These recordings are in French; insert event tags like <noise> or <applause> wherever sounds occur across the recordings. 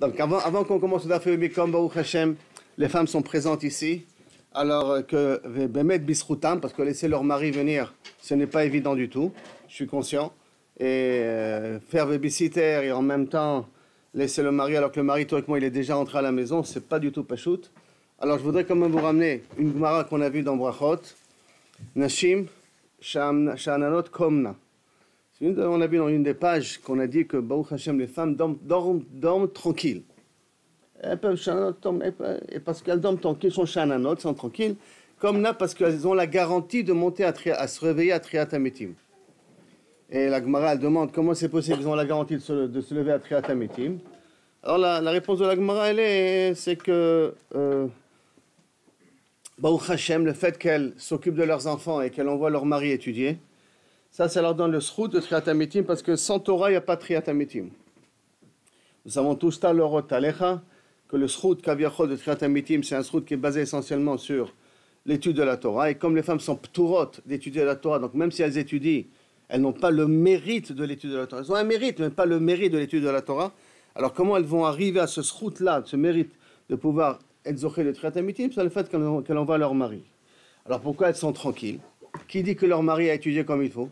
Donc avant, qu'on commence Daf comme Baruch Hashem, les femmes sont présentes ici. Alors euh, que Bemet Bisrutam, parce que laisser leur mari venir, ce n'est pas évident du tout, je suis conscient. Et euh, faire babysitter et en même temps laisser le mari alors que le mari, théoriquement, il est déjà entré à la maison, c'est pas du tout pachout. Alors je voudrais quand même vous ramener une Gemara qu'on a vue dans Brachot, Nashim Shananot Komna. On a vu dans une des pages qu'on a dit que Baruch Hashem, les femmes dorment, tranquilles. Elles peuvent et parce qu'elles dorment tranquilles, sont shananot, sont tranquilles, comme là, parce qu'elles ont la garantie de monter à, se réveiller à Triatametim. Et la Gemara, elle demande comment c'est possible qu'ils ont la garantie de se, de se lever à Triatametim. Alors la, la, réponse de la Gemara, elle est, c'est que euh, Baruch Hashem, le fait qu'elles s'occupent de leurs enfants et qu'elles envoient leur mari étudier, ça, ça leur donne le srout de Triatametim parce que sans Torah, il n'y a pas de Triatametim. Nous savons tous, Talorot Alecha, que le srout Kaviachot de Triatametim, c'est un srout qui est basé essentiellement sur l'étude de la Torah. Et comme les femmes sont pturot d'étudier la Torah, donc même si elles étudient, elles n'ont pas le mérite de l'étude de la Torah. Elles ont un mérite, mais pas le mérite de l'étude de la Torah. Alors comment elles vont arriver à ce srout-là, ce mérite de pouvoir être de Triatamitim C'est le fait qu'elles envoient leur mari. Alors pourquoi elles sont tranquilles? Qui dit que leur mari a étudié comme il faut?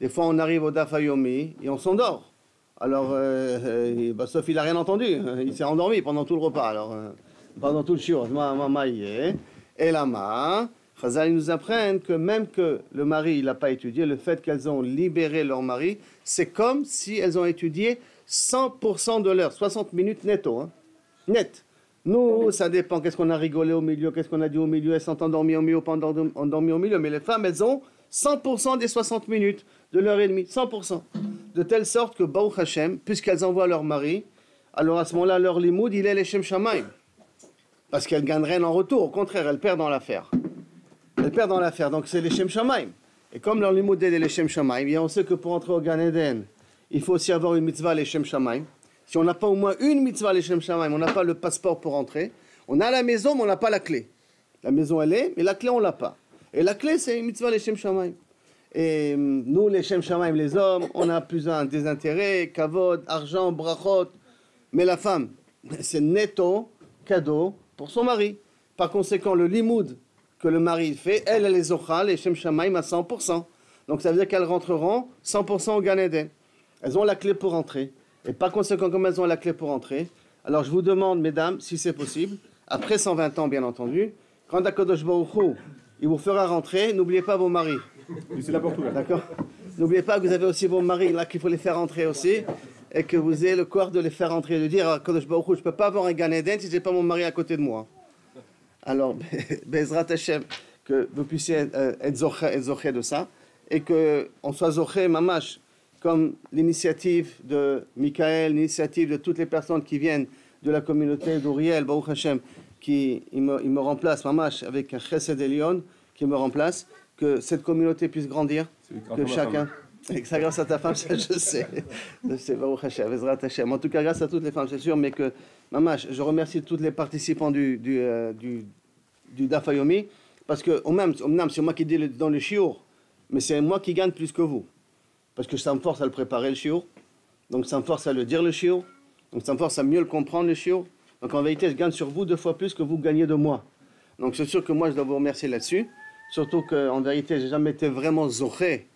Des fois, on arrive au Dafayomi et on s'endort. Alors, euh, euh bah, n'a rien entendu. <laughs> Il s'est endormi pendant tout le repas. Alors, euh, pendant tout le shiur. Et la main. Chazal nous apprennent que même que le mari n'a pas étudié, le fait qu'elles ont libéré leur mari, c'est comme si elles ont étudié 100% de l'heure, 60 minutes netto. Hein. Net. Nous, ça dépend. Qu'est-ce qu'on a rigolé au milieu, qu'est-ce qu'on a dit au milieu, elles sont endormies au milieu, pas endormies au milieu. Mais les femmes, elles ont 100% des 60 minutes de l'heure et demie, 100%. De telle sorte que Baruch Hashem, puisqu'elles envoient leur mari, alors à ce moment-là, leur limoud, il est les Shem Shamaim. Parce qu'elles gagnent rien en retour, au contraire, elles perdent dans l'affaire. Elles perdent dans l'affaire, donc c'est les Shem Shamaim. Et comme leur limoud est les Shem Shamaim, et on sait que pour entrer au Gan Eden, il faut aussi avoir une mitzvah les Shem Shamaim. Si on n'a pas au moins une mitzvah les Shem Shamaim, on n'a pas le passeport pour entrer. On a la maison, mais on n'a pas la clé. La maison, elle est, mais la clé, on l'a pas. Et la clé, c'est une mitzvah les Shem Shamaim. Et hum, nous, les Shem Shamaim, les hommes, on a plus un désintérêt, kavod, argent, brachot. Mais la femme, c'est netto, cadeau pour son mari. Par conséquent, le limoud que le mari fait, elle, elle les aura, les Shem Shamaim, à 100%. Donc ça veut dire qu'elles rentreront 100% au Gan. Elles ont la clé pour entrer. Et par conséquent, comme elles ont la clé pour entrer, alors je vous demande, mesdames, si c'est possible, après 120 ans, bien entendu, quand Akodosh Baruch il vous fera rentrer, n'oubliez pas vos maris. C'est là pour tout, D'accord N'oubliez pas que vous avez aussi vos maris là qu'il faut les faire rentrer aussi et que vous ayez le corps de les faire rentrer, de dire ne peux pas avoir un Gan Eden si je n'ai pas mon mari à côté de moi. Alors, <laughs> Bezrat Hashem, que vous puissiez euh, être zoché de ça et qu'on soit zoché mamash comme l'initiative de Michael, l'initiative de toutes les personnes qui viennent de la communauté d'Uriel, Baruch Hashem, qui me, me remplace mamash avec un Chesed Elion qui me remplace que cette communauté puisse grandir, que chacun. Et que ça grâce à ta femme, <laughs> ça, je sais. C'est En tout cas, grâce à toutes les femmes, c'est sûr, mais que, maman, je remercie toutes les participants du, du, euh, du, du Dafayomi, parce que, au même, c'est moi qui dis dans le chiour, mais c'est moi qui gagne plus que vous. Parce que ça me force à le préparer, le chiour. Donc ça me force à le dire, le chiour. Donc ça me force à mieux le comprendre, le chiour. Donc en vérité, je gagne sur vous deux fois plus que vous gagnez de moi. Donc c'est sûr que moi, je dois vous remercier là-dessus. Surtout qu'en vérité, j'ai jamais été vraiment zoré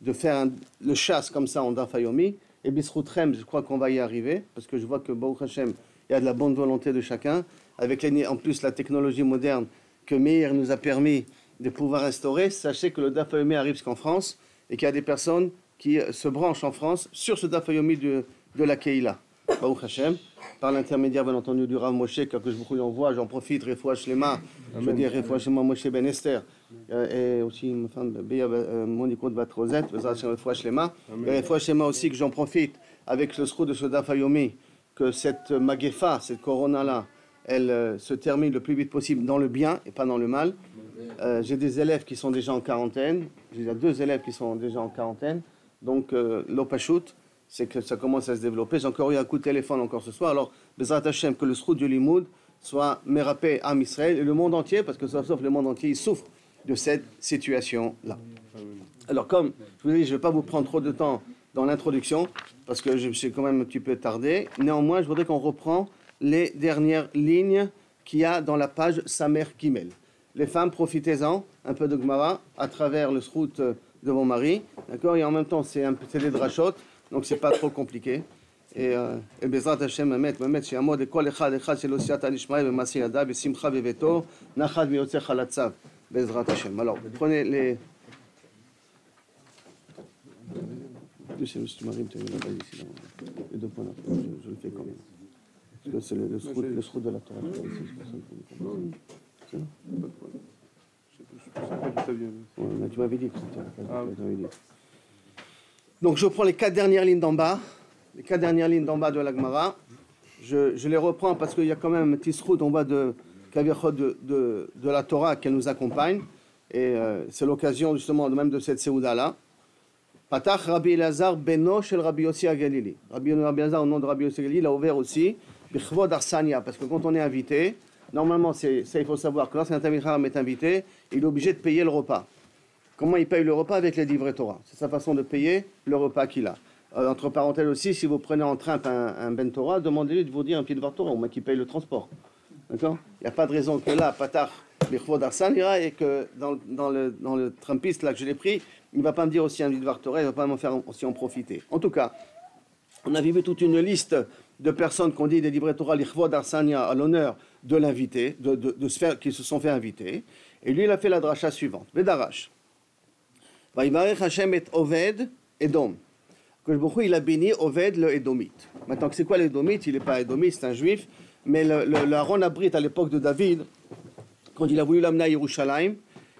de faire le chasse comme ça en Dafayomi. Et Bisroutrem, je crois qu'on va y arriver, parce que je vois que Baruch Hashem, il y a de la bonne volonté de chacun, avec en plus la technologie moderne que Meir nous a permis de pouvoir instaurer. Sachez que le Dafayomi arrive jusqu'en France et qu'il y a des personnes qui se branchent en France sur ce Dafayomi de, de la Keila. Baruch Hashem, par l'intermédiaire, bien entendu, du Rav Moshe, que je vous envoie, j'en profite, Refouach Lema, je veux dire Refouach Moshe Ben Esther, euh, et aussi une femme de euh, Monique de Batrosette, Refouach Lema, et Refouach Lema aussi, que j'en profite, avec le sroud de Soda Fayomi, que cette magefa, cette corona-là, elle euh, se termine le plus vite possible dans le bien et pas dans le mal. j'ai des élèves qui sont déjà en quarantaine, j'ai deux élèves qui sont déjà en quarantaine, donc l'opachut, c'est que ça commence à se développer. J'ai encore eu un coup de téléphone encore ce soir. Alors, Bezrat Hashem, que le sroud du Limoud soit mérapé à Israël et le monde entier, parce que sauf, sauf le monde entier, il souffre de cette situation-là. Alors comme je vous dis, je ne vais pas vous prendre trop de temps dans l'introduction, parce que je me suis quand même un petit peu tardé. Néanmoins, je voudrais qu'on reprend les dernières lignes qu'il y a dans la page Samer Gimel. Les femmes, profitez-en un peu de Gmara à travers le sroute euh, de mon mari, d'accord? Et en même temps, c'est un peu des drachotes, donc c'est pas trop compliqué. Et euh, Bezrat Hashem, Mehmet, Mehmet, Shiamod, et Kol Echad, Echad, Shelosiat, Anishmael, Masi Yada, Besimcha, Beveto, Nachad, Miotse, Chalatzav. Bezrat Hashem. Alors, prenez les. Monsieur Marim, tu n'as pas ici. Les deux. Je, le fais quand même. Parce que c'est le, le, de la Torah. C'est bon Tu m'avais dit que c'était. Donc, je prends les quatre dernières lignes d'en bas. Les quatre dernières lignes d'en bas de l'Agmara. Je, je les reprends parce qu'il y a quand même un petit Tisroud en bas de. Kavirchot de, de, de la Torah qui nous accompagne. Et euh, c'est l'occasion justement même de cette Seouda-là. Patach Rabbi Elazar Beno shel Rabbi Yossi Agalili. Rabbi, Elazar, au nom de Rabbi Yossi Agalili, il a ouvert aussi Bichvod Arsania. Parce que quand on est invité, normalement, ça il faut savoir que lorsqu'un Chacham est invité, il est obligé de payer le repas. Comment il paye le repas avec les livrets Torah? C'est sa façon de payer le repas qu'il a. Euh, entre parenthèses aussi, si vous prenez en train un, un Ben Torah, demandez-lui de vous dire un pied de Torah, au moins qu'il paye le transport. D'accord Il n'y a pas de raison que là, Patach, Bichvod Arsania, et que dans, dans, le, dans le Trumpiste là que je l'ai pris, il ne va pas me dire aussi un Vidvar Torah, il ne va pas m'en faire aussi en profiter. En tout cas, on a vu toute une liste de personnes qui ont dit des livrets Torah l'Ichvod Arsania à l'honneur de l'invité, de, de, se faire, qui se sont fait inviter. Et lui, il a fait la dracha suivante. Vedarash. Vaïvarech Hashem et Oved Edom. Que il a béni Oved le Edomite. Maintenant, c'est quoi l'Edomite Il n'est pas Edomite, c'est un juif. Mais le, le, à l'époque de David, quand il a voulu l'amener à Yerushalayim,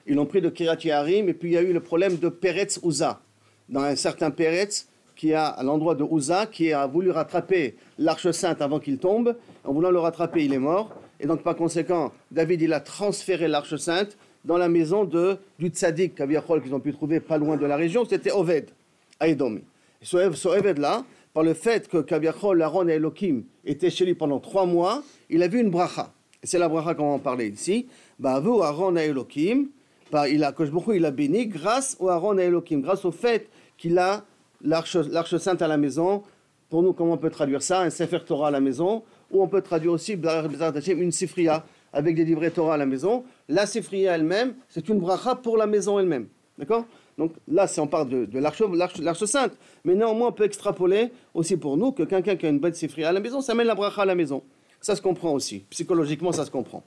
ils l'ont pris de Kiryat Yarim, et puis il y a eu le problème de Peretz Uza. Dans un certain Peretz, qui a à l'endroit de Uza, qui a voulu rattraper l'arche sainte avant qu'il tombe. En voulant le rattraper, il est mort. Et donc, par conséquent, David, il a transféré l'arche sainte dans la maison de, du tzaddik, qu'ils ont pu trouver pas loin de la région, c'était Oved, à Edom. Ce Oved-là, par le fait que Kaviachol, Aaron et Elohim étaient chez lui pendant trois mois, il a vu une bracha. C'est la bracha qu'on va en parler ici. Bah, vous, Aaron et Elohim, bah, il a, il a béni grâce au Aaron et Elohim, grâce au fait qu'il a l'arche sainte à la maison. Pour nous, comment on peut traduire ça? Un Sefer Torah à la maison, ou on peut traduire aussi une Sifria avec des livrets Torah à la maison. La Sifria elle-même, c'est une bracha pour la maison elle-même. D'accord? Donc là, c'est on parle de, l'arche sainte. Mais néanmoins, on peut extrapoler aussi pour nous que quelqu'un qui a une bonne Sifria à la maison, ça mène la bracha à la maison. Ça se comprend aussi. Psychologiquement, ça se comprend.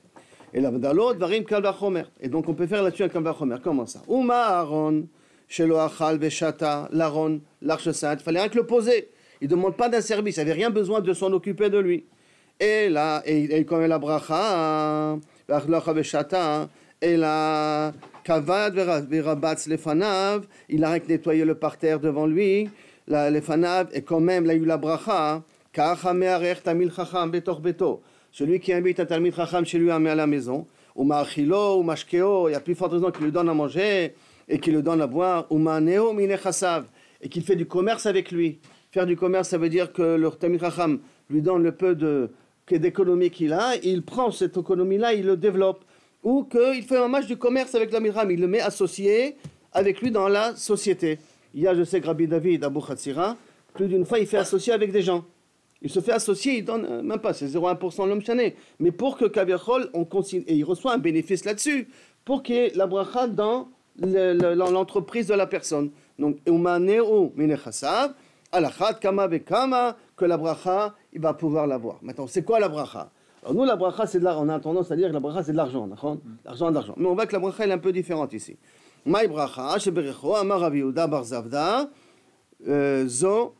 Et là, dans l'autre, varim kalvachomer. Et donc, on peut faire là-dessus un kalvachomer. Comment ça? Uma Aaron, Shelo Achal Veshata, l'Aaron, l'arche sainte. Il fallait rien que le poser. Il ne demande pas d'un service. Il n'avait rien besoin de s'en occuper de lui. Et là, et, et comme la bracha, Vachlacha Veshata, et la Kavad Verabatz Lefanav, il a nettoyé le parterre devant lui. Lefanav, et quand même, il a eu la bracha. Tamil Chacham Betor Beto. Celui qui invite un Talmid Chacham chez lui à la maison, ou Ma'achilo, ou Mashkeo, il y a plus forte raison qu'il lui donne à manger et qu'il lui donne à boire, ou Ma'neo Minechasav, et qu'il fait du commerce avec lui. Faire du commerce, ça veut dire que le Talmid Chacham lui donne le peu de d'économie qu'il a, il prend cette économie-là, il le développe. Ou qu'il fait un match du commerce avec l'Amir il le met associé avec lui dans la société. Il y a, je sais, Rabbi David Abou Khatsira, plus d'une fois, il fait associer avec des gens. Il se fait associer, il donne, même pas, c'est 0,1% l'homme chané. Mais pour que Kaviachol, on consigne, et il reçoit un bénéfice là-dessus, pour qu'il y ait la bracha dans l'entreprise de la personne. Donc, Alachat Kama Bekama, que la bracha, il va pouvoir l'avoir. Maintenant, c'est quoi la bracha? Alors, nous, la bracha, c'est de l'argent. On a tendance à dire que la bracha, c'est de l'argent. L'argent, d'argent. Mais on voit que la bracha, elle est un peu différente ici. Maï bracha, Sheberecho, Amar Rabbi Yehuda Bar Zavda, Zo,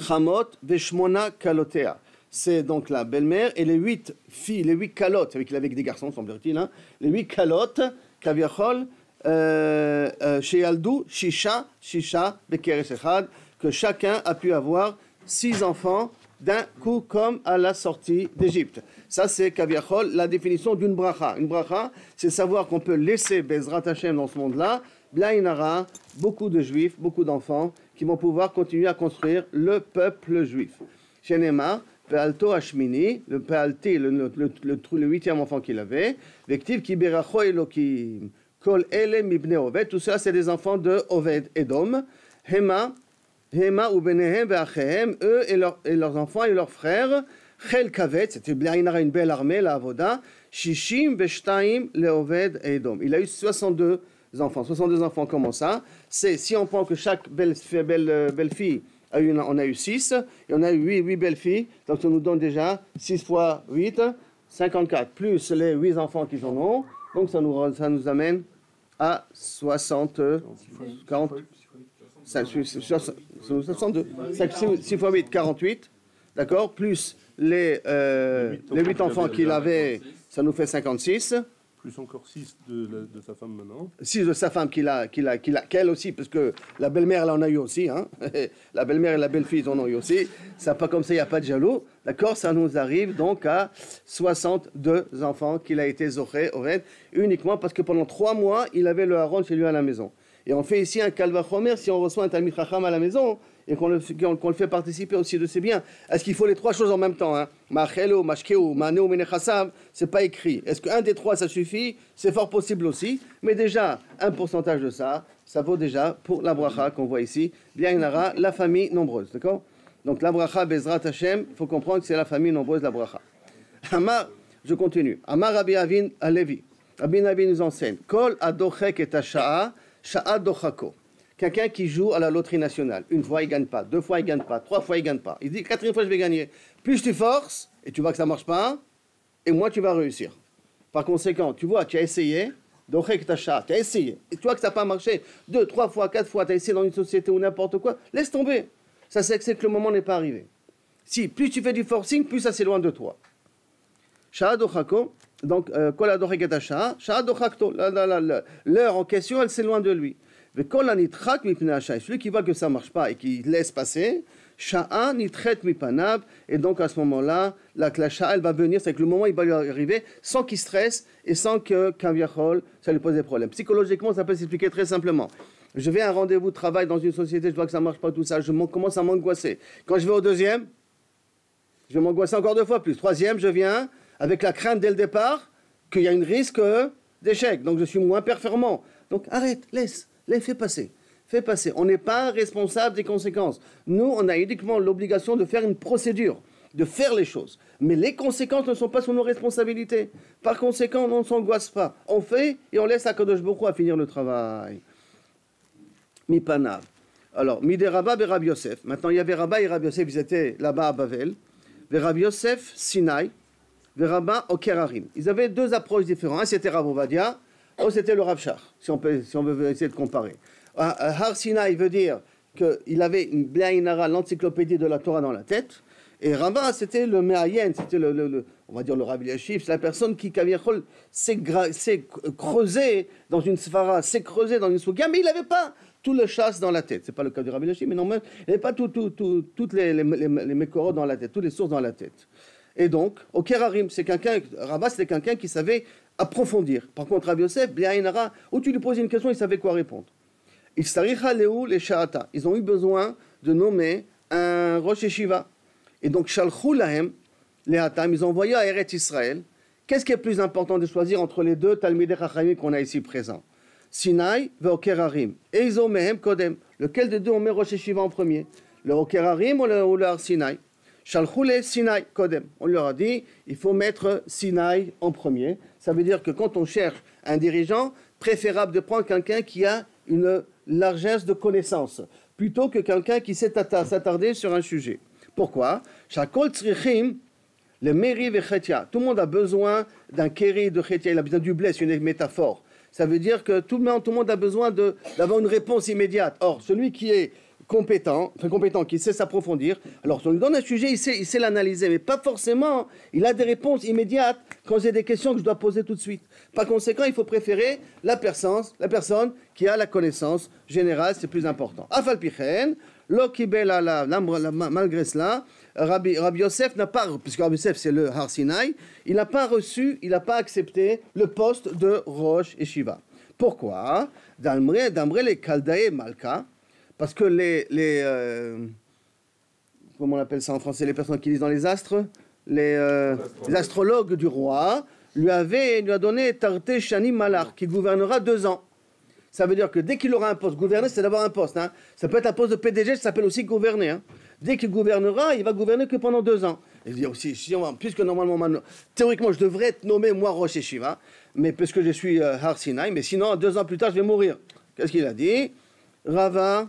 Chamot Veshmona Kalotea. C'est donc la belle-mère et les huit filles, les huit calottes, avec, avec des garçons, semble-t-il, hein, les huit calottes, Kaviachol, euh, euh, Aldou, Shisha, Shisha, Bekeres Echad, que chacun a pu avoir six enfants d'un coup comme à la sortie d'Égypte. Ça, c'est Kaviachol, la définition d'une bracha. Une bracha, c'est savoir qu'on peut laisser Bezrat Hashem dans ce monde-là, Blainara, beaucoup de juifs, beaucoup d'enfants qui vont pouvoir continuer à construire le peuple juif. Shenema, Pealto Hashmini, le Pealti, le, huitième enfant qu'il avait, Vektiv Kiberacho Elokim, Kol Ele Mibne Oved, tout ça c'est des enfants de Oved Edom, Hema, Hema ou Benehem Veachehem, eux et, leur, et leurs enfants et leurs frères, Chel Kavet, c'était une belle armée, la Avoda. Shishim Veshtaim Leoved Edom. Il a eu 62 enfants. 62 enfants, comment ça? C'est si on prend que chaque belle, belle, belle fille a eu, on a eu 6, et on a eu 8, 8 belles filles, donc ça nous donne déjà 6 fois 8, 54, plus les 8 enfants qu'ils en ont, donc ça nous, ça nous amène à 60, 40, 62, 6 fois 8, 48, d'accord, plus les, euh, les 8 enfants qu'il avait, ça nous fait 56 plus encore 6 de, de, sa femme maintenant. 6 de sa femme qu'il a, qu'il a, qu'il a, qu'elle aussi, parce que la belle-mère, elle en a eu aussi. Hein. <laughs> la belle-mère et la belle-fille, ils en ont eu aussi. Ça pas comme ça, il n'y a pas de jaloux. D'accord? Ça nous arrive donc à 62 enfants qu'il a été zoré, uniquement parce que pendant 3 mois, il avait le haron chez lui à la maison. Et on fait ici un kalvachomer si on reçoit un Talmud à la maison et qu'on le, fait participer aussi de ses biens. Est-ce qu'il faut les trois choses en même temps hein? Machelo, Mashkeo, Maneo, Menechasam, c'est pas écrit. Est-ce qu'un des trois ça suffit? C'est fort possible aussi. Mais déjà, un pourcentage de ça, ça vaut déjà pour la bracha qu'on voit ici. Bien aura la famille nombreuse. D'accord? Donc la bracha Bezrat Hashem, il faut comprendre que c'est la famille nombreuse la bracha. Amar, je continue. Amar Rabbi Avin Alevi. Rabbi Avin nous enseigne. Kol adochek et sha'a, sha'a dochako. Quelqu'un qui joue à la loterie nationale, une fois il gagne pas, deux fois il gagne pas, trois fois il gagne pas. Il dit quatrième fois je vais gagner. Plus tu forces et tu vois que ça marche pas, et moi tu vas réussir. Par conséquent, tu vois, tu as essayé, donc tu as essayé, et tu vois que ça n'a pas marché, deux, trois fois, quatre fois, tu as essayé dans une société ou n'importe quoi, laisse tomber. Ça c'est que le moment n'est pas arrivé. Si plus tu fais du forcing, plus ça s'éloigne de toi. Donc, euh, l'heure en question, elle s'éloigne de lui. Celui qui voit que ça ne marche pas et qui laisse passer, et donc à ce moment-là, la klacha, elle va venir, c'est que le moment il va lui arriver sans qu'il stresse et sans que Kaviachol, ça lui pose des problèmes. Psychologiquement, ça peut s'expliquer très simplement. Je vais à un rendez-vous de travail dans une société, je vois que ça ne marche pas tout ça, je commence à m'angoisser. Quand je vais au deuxième, je vais m'angoisser encore deux fois plus. Troisième, je viens avec la crainte dès le départ qu'il y a un risque d'échec, donc je suis moins performant. Donc arrête, laisse. Les fait passer. Fait passer. On n'est pas responsable des conséquences. Nous, on a uniquement l'obligation de faire une procédure, de faire les choses. Mais les conséquences ne sont pas sous nos responsabilités. Par conséquent, on ne s'angoisse pas. On fait et on laisse à Kadosh beaucoup à finir le travail. Mi panav. Alors, mi de Rabba et Rabbi Yosef. Maintenant, il y avait Rabba et Rabbi Yosef, ils étaient là-bas à Bavel. Rabbi Yosef, Sinai. Et Rabba, Okerarim. Ils avaient deux approches différentes. Un, c'était Ravovadia. Oh, c'était le Rav si on, peut, si on veut essayer de comparer. Ah, euh, Har Sinai veut dire qu'il avait une Blainara, l'encyclopédie de la Torah dans la tête. Et Rabbah, c'était le Me'ayen, c'était le, on va dire le Rabbi Yashif, c'est la personne qui, s'est creusé dans une Sfara, s'est creusé dans une Soukia, mais il n'avait pas tout le chasse dans la tête. C'est pas le cas du Rabbi Yashif, mais non, il n'avait pas tout, tout, toutes les, les, les, dans la tête, toutes les sources dans la tête. Et donc, au Kerarim, c'est quelqu'un, Rabbah, c'était quelqu'un qui savait approfondir. Par contre, Rabbi Yosef, où tu lui posais une question, il savait quoi répondre. Ils ont eu besoin de nommer un Rosh Yeshiva. Et donc, Shalchou Lahem, les Hatam, ils ont envoyé à Eretz Israël. Qu'est-ce qui est plus important de choisir entre les deux Talmidei Chachamim qu'on a ici présents? Sinai et Okerarim. Et ils ont Mehem Kodem. Lequel des deux on met Rosh Yeshiva en premier? Le le, ou le Sinai? Shalchoule Sinai Kodem. On leur a dit, il faut mettre Sinai en premier. Ça veut dire que quand on cherche un dirigeant, préférable de prendre quelqu'un qui a une largesse de connaissances, plutôt que quelqu'un qui sait s'attarder sur un sujet. Pourquoi? Shakol Tzrichim, le Meri Tout le monde a besoin d'un Keri de Chetia, il a besoin du blé, c'est une métaphore. Ça veut dire que tout le monde, tout le monde a besoin d'avoir une réponse immédiate. Or, celui qui est compétent, enfin compétent, qui sait s'approfondir. Alors, si on lui donne un sujet, il sait, il sait l'analyser, mais pas forcément. Il a des réponses immédiates quand j'ai des questions que je dois poser tout de suite. Par conséquent, il faut préférer la personne, la personne qui a la connaissance générale, c'est plus important. Afalpichen, malgré cela, Rabbi, Rabbi Yosef n'a pas, puisque Rabbi Yosef c'est le Har Sinai, il n'a pas reçu, il n'a pas accepté le poste de Roche et Shiva. Pourquoi D'Ambre les Kaldae Malka, parce que les, les euh, comment on appelle ça en français, les personnes qui lisent dans les astres, les, euh, astrologues du roi, lui avaient lui a donné Tarte Shani Malar, qui gouvernera deux ans. Ça veut dire que dès qu'il aura un poste, gouverner, c'est d'avoir un poste. Hein. Ça peut être un poste de PDG, ça s'appelle aussi gouverner. Hein. Dès qu'il gouvernera, il va gouverner que pendant deux ans. Il dit aussi, si on- puisque normalement, théoriquement, je devrais être nommé moi Rosh Shiva, mais parce que je suis euh, Har Sinai, mais sinon, deux ans plus tard, je vais mourir. Qu'est-ce qu'il a dit? Rava,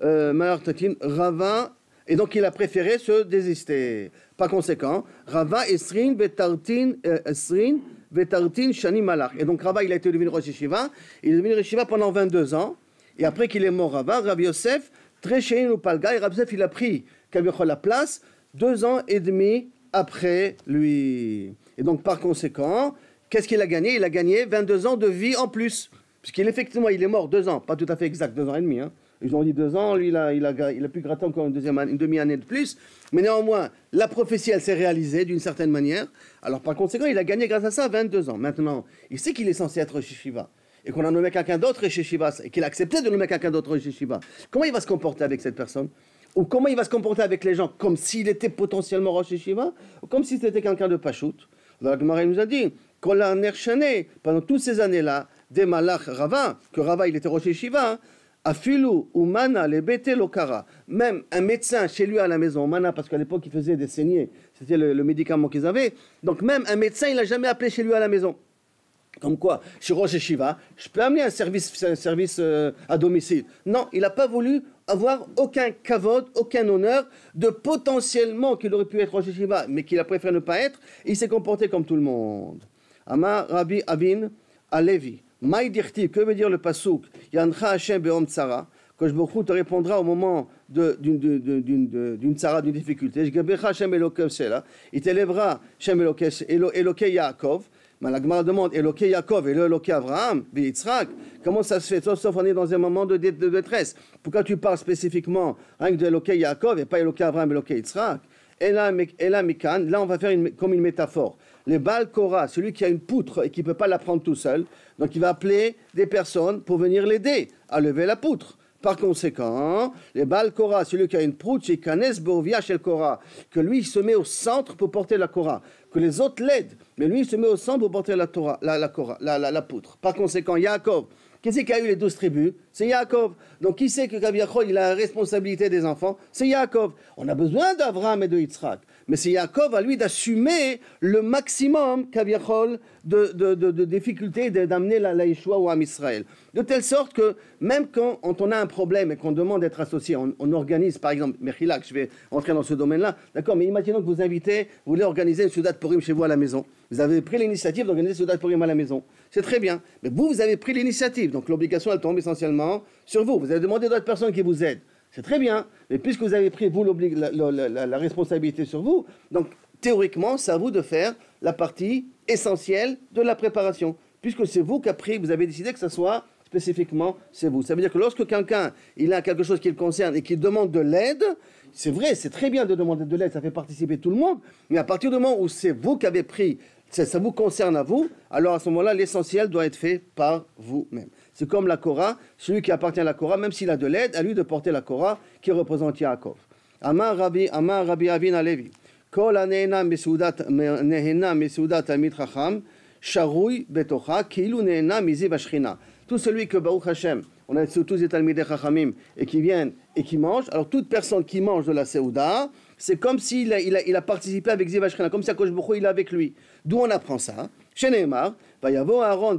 Tatin, Rava, et donc il a préféré se désister. Par conséquent, Rava Esrin Betartin euh, Esrin Betartin Shani Malach. Et donc Rava, il a été devenu Rosh Yeshiva. Il est devenu Rosh Yeshiva pendant 22 ans. Et après qu'il est mort, Rava, Rav Yosef, très chéin ou Palga, et Rav Yosef, il a pris la place deux ans et demi après lui. Et donc par conséquent, qu'est-ce qu'il a gagné? Il a gagné 22 ans de vie en plus. Puisqu'il effectivement, il est mort deux ans, pas tout à fait exact, deux ans et demi. Hein. Ils ont dit deux ans, lui, il a, il a, pu gratter encore une, deuxième une demi-année de plus. Mais néanmoins, la prophétie, elle s'est réalisée d'une certaine manière. Alors par conséquent, il a gagné grâce à ça 22 ans. Maintenant, il sait qu'il est censé être chez Shiva. Et qu'on a nommé quelqu'un d'autre chez Shiva, et qu'il a accepté de nommer quelqu'un d'autre chez Shiva. Comment il va se comporter avec cette personne? Ou comment il va se comporter avec les gens? Comme s'il était potentiellement Rosh Shiva? Ou comme si c'était quelqu'un de Pachout la nous a dit qu'on a Nerchané, pendant toutes ces années-là, des Malach Rava, que Rava il était Rosh Shiva, Afilu ou mana le lokara. Même un médecin chez lui à la maison, mana parce qu'à l'époque il faisait des saignées, c'était le, médicament qu'ils avaient. Donc même un médecin il n'a jamais appelé chez lui à la maison. Comme quoi, chez Rosh Shiva, je peux amener un service, un service euh, à domicile. Non, il n'a pas voulu avoir aucun kavod, aucun honneur de potentiellement qu'il aurait pu être Rosh Shiva, mais qu'il a préféré ne pas être. Il s'est comporté comme tout le monde. Amar Rabbi Avin Alevi. Maï dirti, que veut dire le pasouk Yancha Hashem be'om tsara. Que je te répondra au moment d'une tsara, d'une difficulté. Il t'élèvera Elo- Elokei Yaakov. Mais la Gemara demande Elokei Yaakov et le Elokei Abraham, Yitzhak. Comment ça se fait? Sauf sauf on est dans un moment de, dé- de détresse. Pourquoi tu parles spécifiquement rien que de Elokei Yaakov et pas Elokei Abraham, Elokei Yitzhak? Et là, on va faire comme une métaphore. Le Baal Korah, celui qui a une poutre et qui ne peut pas la prendre tout seul, donc il va appeler des personnes pour venir l'aider à lever la poutre. Par conséquent, le Baal Korah, celui qui a une poutre, c'est Kanes Bovia chez le Korah, que lui, il se met au centre pour porter la Korah, que les autres l'aident, mais lui, il se met au centre pour porter la, Torah, la, la, la poutre. Par conséquent, Yaakov, qui c'est qui a eu les douze tribus C'est Yaakov. Donc qui sait que Kaviachol, il a la responsabilité des enfants C'est Yaakov. On a besoin d'Abraham et de Yitzhak. Mais c'est Yaakov à lui d'assumer le maximum, de, de, de, de difficultés d'amener la, Yeshua ou à Israël. De telle sorte que même quand on a un problème et qu'on demande d'être associé, on, organise par exemple, Mechilak, je vais entrer dans ce domaine-là, d'accord, mais imaginons que vous invitez, vous voulez organiser une Soudat Purim chez vous à la maison. Vous avez pris l'initiative d'organiser Soudat Purim à la maison. C'est très bien. Mais vous, vous avez pris l'initiative. Donc l'obligation, elle tombe essentiellement sur vous. Vous avez demandé d'autres personnes qui vous aident. C'est très bien. Mais puisque vous avez pris, vous, la, la- responsabilité sur vous, donc théoriquement, c'est à vous de faire la partie essentielle de la préparation. Puisque c'est vous qui avez pris, vous avez décidé que ce soit spécifiquement, c'est vous. Ça veut dire que lorsque quelqu'un, il a quelque chose qui le concerne et qu'il demande de l'aide, c'est vrai, c'est très bien de demander de l'aide, ça fait participer tout le monde, mais à partir du moment où c'est vous qui avez pris, ça vous concerne à vous, alors à ce moment-là, l'essentiel doit être fait par vous-même. C'est comme la Korah, celui qui appartient à la Korah, même s'il a de l'aide, à lui de porter la Korah qui représente Yaakov. Amar Rabbi, Amar Rabbi Avin Alevi. Kol anehena mesoudat amit chacham, sharoui betocha, kilu nehena mizi. Tout celui que Baruch Hashem, on a tous des Talmidei Chachamim, et qui viennent et qui mangent. Alors toute personne qui mange de la Seouda, c'est comme s'il a, participé avec Zivashkana, comme si Akosh il est avec lui. D'où on apprend ça? Chez Aaron,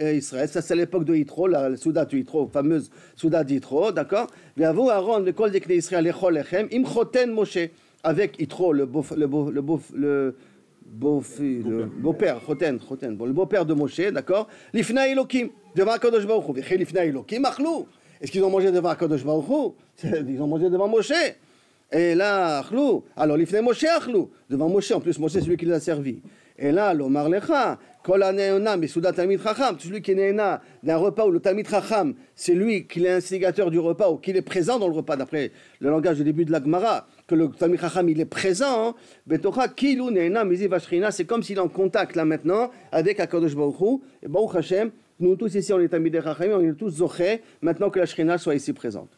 Israël, ça c'est l'époque de Yitro, la Souda de Yitro, fameuse Souda d'Yitro, d'accord? Vayavo Aaron, Vekol Zekne Israël, Echol Echem, Im Choten Moshe, avec Yitro, le beau, le beau, le beau, le beau, le beau-père, Choten, Choten, le beau-père de Moshe, d'accord? Lifna Elokim, devant Akadosh Baruch Hu, Lifna Elokim, Achlou. Est-ce qu'ils ont mangé devant Akadosh Baruch Hu Ils ont mangé devant Moshe. Et là, Achlou. Alors, Lifna Moshe, Achlou. Devant Moshe, en plus, Moshe, c'est celui qui les a servis. Et là, l'Omar Lecha, celui qui est néna d'un repas où le Talmid Chacham, c'est lui qui est l'instigateur du repas ou qui est présent dans le repas, d'après le langage du début de la Gemara, que le Talmid Chacham, il est présent, Betocha, Kilu Ashrina, c'est comme s'il est en contact là maintenant avec Akadosh Baruch et Baruch Hashem, nous tous ici, on est Talmid Chacham, on est tous Zoché, maintenant que la Shrina soit ici présente.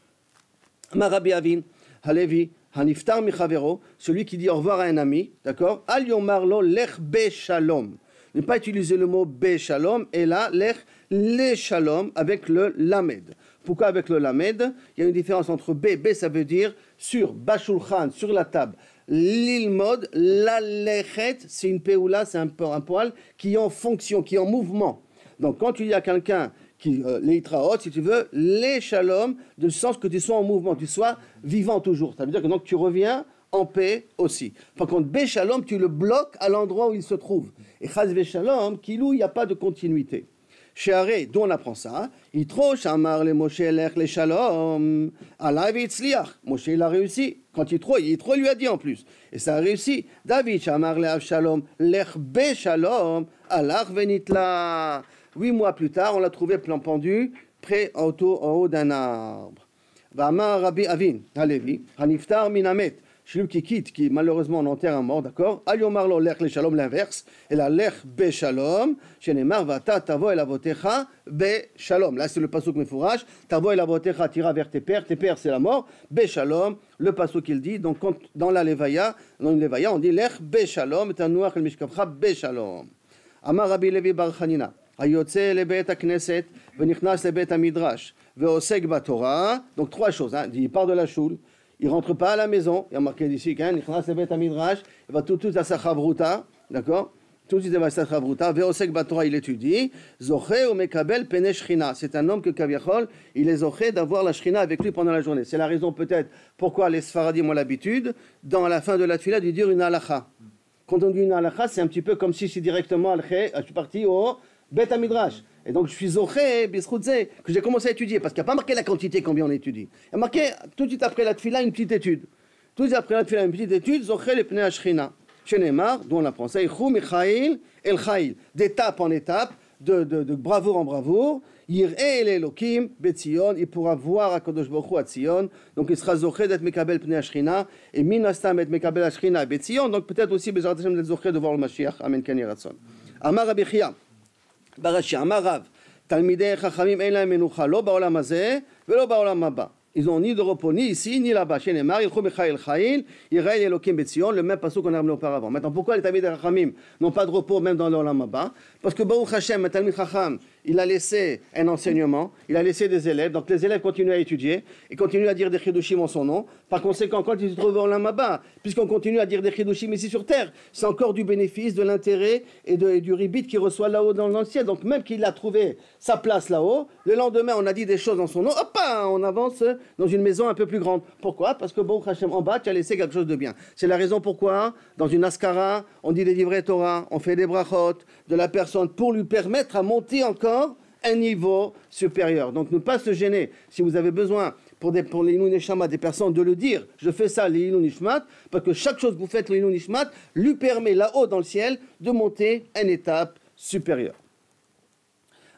Marabi Avin, Halevi, Haniftar Michavero, celui qui dit au revoir à un ami, d'accord? Al Yomarlo Lech Be Shalom. Ne pas utiliser le mot Be Shalom, et là, Lech Le Shalom avec le Lamed. Pourquoi avec le Lamed? Il y a une différence entre B. B, ça veut dire sur Bashulchan, sur la table. L'ilmod, la lechet, c'est une péoula, c'est un, un poil qui est en fonction, qui est en mouvement. Donc quand tu dis à quelqu'un euh, les si tu veux, les shalom, de sens que tu sois en mouvement, tu sois vivant toujours. Ça veut dire que donc tu reviens en paix aussi. Par contre, Béchalom, tu le bloques à l'endroit où il se trouve. Et Chaz Béchalom, Kilou, il n'y a pas de continuité. Chez Aré, d'où on apprend ça Itro, Shamar, les Moshe, les Shalom, Allah Moshe, il a réussi. Quand Yitro, Yitro lui a dit en plus. Et ça a réussi. David, Shamar, les Shalom, lech Béchalom, Allah Venitla. Huit mois plus tard, on l'a trouvé plan pendu, près en haut d'un arbre. Vamar Rabbi Avin, Halevi, Haniftar Minamet. Celui qui quitte, qui malheureusement en enterre un mort, d'accord. Ayomar lo lech le shalom, l'inverse, et la lech be shalom, shenemar vata tavo el avotecha be shalom. Là, c'est le pasouk mefourage, tavo el avotecha tira vers tes pères, tes pères c'est la mort, be shalom, le pasouk qu'il dit, donc dans la levaya, dans une levaya, on dit lech be shalom, et un noir el mishkavcha be shalom. Amar Rabbi Levi bar Chanina, היוצא לבית הכנסת ונכנס לבית המדרש ועוסק בתורה, donc trois choses, hein, il part de la choule, il rentre pas à la maison, il y a marqué ici, quand il Midrash, il va tout de suite à sa chavruta, d'accord tout de suite il va à sa chavruta, ve'osek batora, il étudie, zoché ou mekabel pene shrina, c'est un homme que Kaviachol, il est zoché d'avoir la shrina avec lui pendant la journée. C'est la raison peut-être pourquoi les Sfaradim ont l'habitude, dans la fin de la tfila, de dire une halakha. Quand on dit une halakha, c'est un petit peu comme si c'est directement, je suis parti au Midrash. Et donc je suis zoché, bisroutze, que j'ai commencé à étudier, parce qu'il n'y a pas marqué la quantité combien on étudie. Il y a marqué tout de suite après la tfila une petite étude. Tout de suite après la tfila une petite étude, zoché le pnei ashrina. Chez Neymar, d'où on apprend ça, Ichou Michail El Chail, d'étape en étape, de, de, de bravoure en bravoure. El Elokim, Betzion, il pourra voir à Kadosh Baruch à Tzion, donc il sera zoché d'être Mekabel Pnei Ashrina, et Minastam être Mekabel Ashrina Betzion, donc peut-être aussi Bezrat Hashem d'être zoché de voir le Mashiach. Amen, Kani Ratson. Amar Abichia. ברש"י, אמר רב, תלמידי חכמים אין להם מנוחה לא בעולם הזה ולא בעולם הבא. Ils ont ni de repos ni ici ni là-bas. Chez les Mar, Ilchou Mechaïl Chaïl, Yiraïl Elokim Betzion, le même passage qu'on a ramené auparavant. Maintenant, pourquoi les Talmid Chachamim n'ont pas de repos même dans l'Olam Abba Parce que Baruch Hashem, un Talmid Chacham, il a laissé un enseignement, il a laissé des élèves, donc les élèves continuent à étudier et continuent à dire des chidushim en son nom. Par conséquent, quand ils se trouvent en Lamaba, puisqu'on continue à dire des chidushim ici sur terre, c'est encore du bénéfice, de l'intérêt et, du ribit qu'il reçoit là-haut dans le ciel. Donc même qu'il a trouvé sa place là-haut, le lendemain on a dit des choses en son nom, hop, on avance dans une maison un peu plus grande. Pourquoi? Parce que bon Hachem en bas, tu as laissé quelque chose de bien. C'est la raison pourquoi, dans une askara, on dit des livrets Torah, on fait des brachot de la personne pour lui permettre à monter encore un niveau supérieur. Donc ne pas se gêner. Si vous avez besoin pour, des, pour les Nishmat des personnes de le dire, je fais ça, les Nishmat, parce que chaque chose que vous faites, les Nishmat, lui permet là-haut dans le ciel de monter une étape supérieure.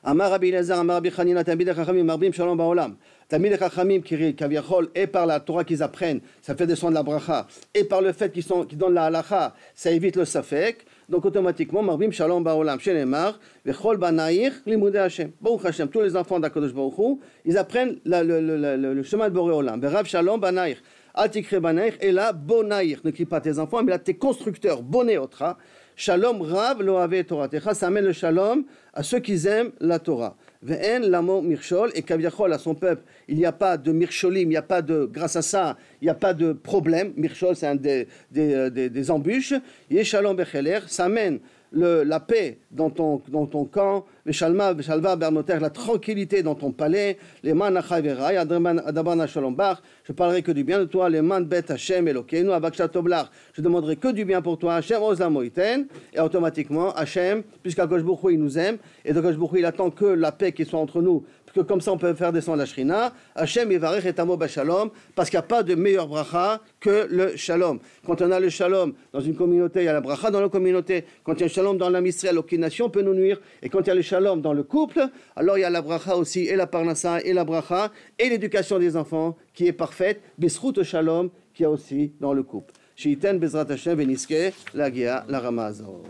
Rabbi Elazar, Amar Rabbi Chanina, Tamid Chachamim, Marbim Shalom Baolam. Tamid Chachamim, qui Kaviachol, et par la Torah qu'ils apprennent, ça fait descendre la bracha, et par le fait qu'ils donnent la halacha, ça évite le safek. Donc automatiquement, Marbim Shalom Baolam, Shenemar, Vechol Banaïr, Limoudé Hashem. Baruch Hashem, tous les enfants d'Akadosh Baruch ils apprennent le, chemin de Boré Olam. Verav Shalom Banaïr. Altikre Banaïr, et là, Bonaïr. Ne crie pas tes enfants, mais là, tes constructeurs, Boné Otra. Shalom Rav Loave Torah. Ça amène le shalom à ceux qui aiment la Torah. Ve'en lamo mirchol, et Kaviachol à son peuple, il n'y a pas de mircholim, il n'y a pas de, grâce à ça, il n'y a pas de problème. Mirchol, c'est un des, des, euh, des, des embûches. Yeshalom Becheler, ça amène la paix dans ton, dans ton camp, la tranquillité dans ton palais, les je parlerai que du bien de toi, les man Bet Hashem Elokeinu, Abaksha Toblar, je demanderai que du bien pour toi, Hashem Ozamoiten, et automatiquement, Hashem, puisqu'Akosh il nous aime, et Akosh il attend que la paix qui soit entre nous, que comme ça on peut faire descendre la shrina. Hachem Yevarech et Amo Shalom, parce qu'il n'y a pas de meilleur bracha que le shalom. Quand on a le shalom dans une communauté, il y a la bracha dans la communauté. Quand il y a le shalom dans l'âme Israël, aucune nation peut nous nuire. Et quand il y a le shalom dans le couple, alors il y a la bracha aussi, et la parnassa, et la bracha, et l'éducation des enfants qui est parfaite. Bisrout shalom, qui y a aussi dans le couple. Shiten Bezrat Hashem Veniske, la la Ramazot.